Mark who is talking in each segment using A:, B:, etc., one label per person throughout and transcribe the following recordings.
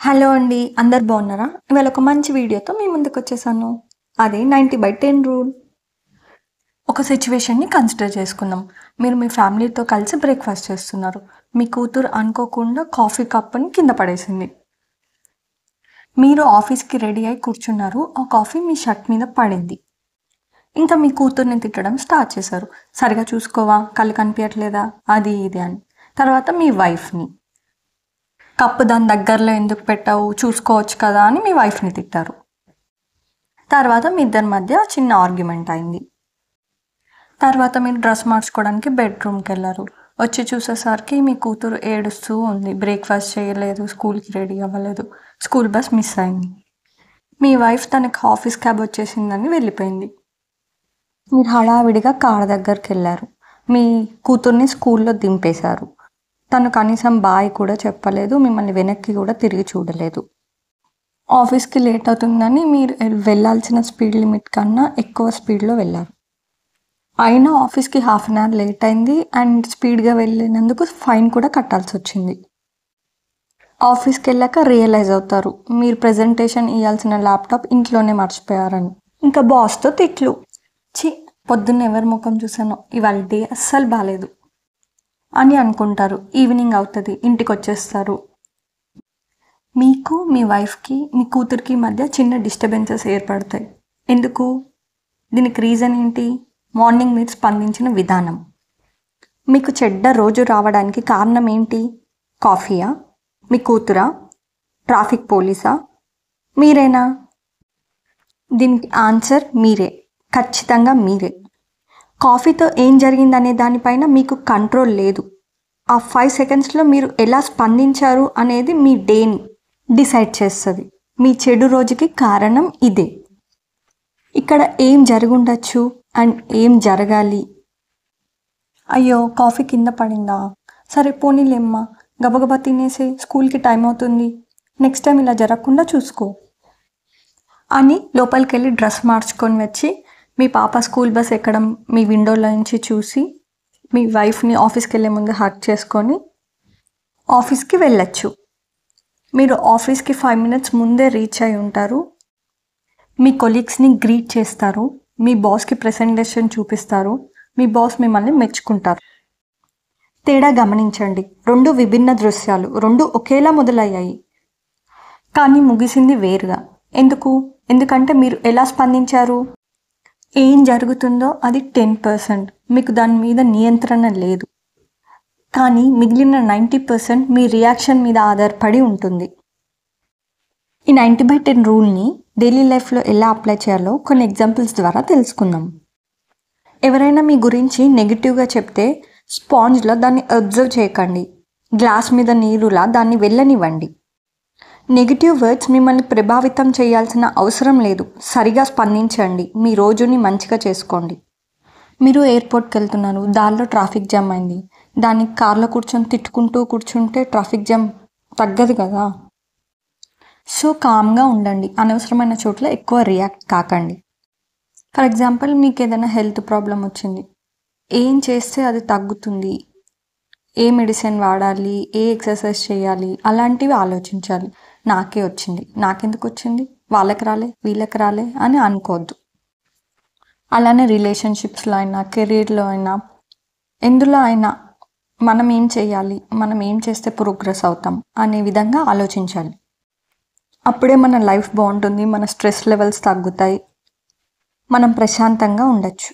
A: Hello అండి అందరు బాగున్నారా? ఇవాళ ఒక మంచి వీడియోతో మీ ముందుకు వచ్చేసాను. అదే నైంటీ బై టెన్ రూల్. ఒక సిచ్యువేషన్ని కన్సిడర్ చేసుకుందాం. మీరు మీ ఫ్యామిలీతో కలిసి బ్రేక్ఫాస్ట్ చేస్తున్నారు. మీ కూతురు అనుకోకుండా కాఫీ కప్పుని కింద పడేసింది. మీరు ఆఫీస్కి రెడీ అయి కూర్చున్నారు. ఆ కాఫీ మీ షర్ట్ మీద పడింది. ఇంకా మీ కూతుర్ని తిట్టడం స్టార్ట్ చేశారు. సరిగా చూసుకోవా? కళ్ళు కనిపించట్లేదా? అది ఇది అని. తర్వాత మీ వైఫ్ని. కప్పు దాని దగ్గరలో ఎందుకు పెట్టావు? చూసుకోవచ్చు కదా అని మీ వైఫ్ని తిట్టారు. తర్వాత మీ ఇద్దరి మధ్య చిన్న ఆర్గ్యుమెంట్ అయింది. తర్వాత మీరు డ్రెస్ మార్చుకోవడానికి బెడ్రూమ్కి వెళ్ళారు. వచ్చి చూసేసరికి మీ కూతురు ఏడుస్తూ ఉంది. బ్రేక్ఫాస్ట్ చేయలేదు స్కూల్కి రెడీ అవ్వలేదు. స్కూల్ బస్ మిస్ అయింది. మీ వైఫ్ తనకి ఆఫీస్ క్యాబ్ వచ్చేసిందని వెళ్ళిపోయింది. మీరు హడావిడిగా కార్ దగ్గరికి వెళ్ళారు. మీ కూతుర్ని స్కూల్లో దింపేశారు. తను కనీసం బాయ్ కూడా చెప్పలేదు మిమ్మల్ని వెనక్కి కూడా తిరిగి చూడలేదు. ఆఫీస్కి లేట్ అవుతుందని మీరు వెళ్ళాల్సిన స్పీడ్ లిమిట్ కన్నా ఎక్కువ స్పీడ్లో వెళ్ళారు. అయినా ఆఫీస్కి హాఫ్ అన్ అవర్ లేట్ అయింది అండ్ స్పీడ్గా వెళ్ళినందుకు ఫైన్ కూడా కట్టాల్సి వచ్చింది. ఆఫీస్కి వెళ్ళాక రియలైజ్ అవుతారు. మీరు ప్రజెంటేషన్ ఇవ్వాల్సిన ల్యాప్టాప్ ఇంట్లోనే మర్చిపోయారని. ఇంకా బాస్తో తిట్లు. చి పొద్దున్న ఎవరి ముఖం చూసానో ఇవాళ డే అస్సలు బాగాలేదు అని అనుకుంటారు. ఈవినింగ్ అవుతుంది. ఇంటికి వచ్చేస్తారు మీకు మీ వైఫ్కి మీ కూతురికి మధ్య చిన్న డిస్టర్బెన్సెస్ ఏర్పడతాయి. ఎందుకు? దీనికి రీజన్ ఏంటి? మార్నింగ్ మీరు స్పందించిన విధానం. మీకు చెడ్డ రోజు రావడానికి కారణం ఏంటి? కాఫీయా మీ కూతురా? ట్రాఫిక్ పోలీసా మీరేనా? దీనికి ఆన్సర్ మీరే. ఖచ్చితంగా మీరే. కాఫీతో ఏం జరిగిందనే దానిపైన మీకు కంట్రోల్ లేదు. ఆ ఫైవ్ సెకండ్స్లో మీరు ఎలా స్పందించారు అనేది మీ డేని డిసైడ్ చేస్తుంది. మీ చెడు రోజుకి కారణం ఇదే. ఇక్కడ ఏం జరుగుండొచ్చు? అండ్ ఏం జరగాలి? అయ్యో కాఫీ కింద పడిందా? సరే పోనీలేమ్మా. గబగబా తినేసి స్కూల్కి టైం అవుతుంది. నెక్స్ట్ టైం ఇలా జరగకుండా చూసుకో. అని లోపలికి వెళ్ళి డ్రెస్ మార్చుకొని వచ్చి మీ పాప స్కూల్ బస్ ఎక్కడం మీ విండోలో నుంచి చూసి మీ వైఫ్ని ఆఫీస్కి వెళ్ళే ముందు హక్ చేసుకొని ఆఫీస్కి వెళ్ళచ్చు. మీరు ఆఫీస్కి ఫైవ్ మినిట్స్ ముందే రీచ్ అయి ఉంటారు. మీ కొలీగ్స్ని గ్రీట్ చేస్తారు. మీ బాస్కి ప్రెసెంటేషన్ చూపిస్తారు. మీ బాస్ మిమ్మల్ని మెచ్చుకుంటారు. తేడా గమనించండి. రెండు విభిన్న దృశ్యాలు రెండు ఒకేలా మొదలయ్యాయి. కానీ ముగిసింది వేరుగా. ఎందుకు? ఎందుకంటే మీరు ఎలా స్పందించారు? ఏం జరుగుతుందో అది టెన్ పర్సెంట్. మీకు దాని మీద నియంత్రణ లేదు. కానీ మిగిలిన నైంటీ పర్సెంట్ మీ రియాక్షన్ మీద ఆధారపడి ఉంటుంది. ఈ నైంటీ బై టెన్ రూల్ని డైలీ లైఫ్లో ఎలా అప్లై చేయాలో కొన్ని ఎగ్జాంపుల్స్ ద్వారా తెలుసుకుందాం. ఎవరైనా మీ గురించి నెగిటివ్గా చెప్తే స్పాంజ్లో దాన్ని అబ్జర్వ్ చేయకండి. గ్లాస్ మీద నీరులా దాన్ని వెళ్ళనివ్వండి. నెగిటివ్ వర్డ్స్ మిమ్మల్ని ప్రభావితం చేయాల్సిన అవసరం లేదు. సరిగా స్పందించండి. మీ రోజుని మంచిగా చేసుకోండి. మీరు ఎయిర్పోర్ట్కి వెళ్తున్నారు. దారిలో ట్రాఫిక్ జామ్ అయింది. దాన్ని కార్లో కూర్చొని తిట్టుకుంటూ కూర్చుంటే ట్రాఫిక్ జామ్ తగ్గదు కదా? సో కామ్గా ఉండండి. అనవసరమైన చోట్ల ఎక్కువ రియాక్ట్ కాకండి. ఫర్ ఎగ్జాంపుల్ మీకు ఏదైనా హెల్త్ ప్రాబ్లం వచ్చింది. ఏం చేస్తే అది తగ్గుతుంది? ఏ మెడిసిన్ వాడాలి? ఏ ఎక్సర్సైజ్ చేయాలి? అలాంటివి ఆలోచించాలి. నాకే వచ్చింది. నాకెందుకు వచ్చింది? వాళ్ళకి రాలే వీళ్ళకి రాలే అని అనుకోవద్దు. అలానే రిలేషన్షిప్స్లో అయినా కెరీర్లో అయినా ఎందులో అయినా మనం ఏం చేయాలి? మనం ఏం చేస్తే ప్రోగ్రెస్ అవుతాం అనే విధంగా ఆలోచించాలి. అప్పుడే మన లైఫ్ బాగుంటుంది మన స్ట్రెస్ లెవెల్స్ తగ్గుతాయి మనం ప్రశాంతంగా ఉండొచ్చు.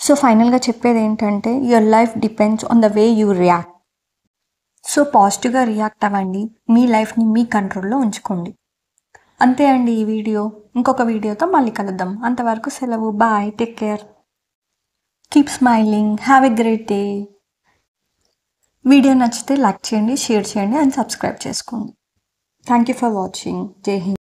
A: సో ఫైనల్గా చెప్పేది ఏంటంటే your life depends on the way you react so పాజిటివ్గా రియాక్ట్ అవ్వండి. మీ లైఫ్ని మీ కంట్రోల్లో ఉంచుకోండి. అంతే అండి ఈ వీడియో. ఇంకొక వీడియోతో మళ్ళీ కలుద్దాం. అంతవరకు సెలవు. Bye. Take care. Keep smiling. Have a great day. Video నచ్చితే లైక్ చేయండి షేర్ చేయండి అండ్ సబ్స్క్రైబ్ చేసుకోండి. Thank you for watching. జై హింద్.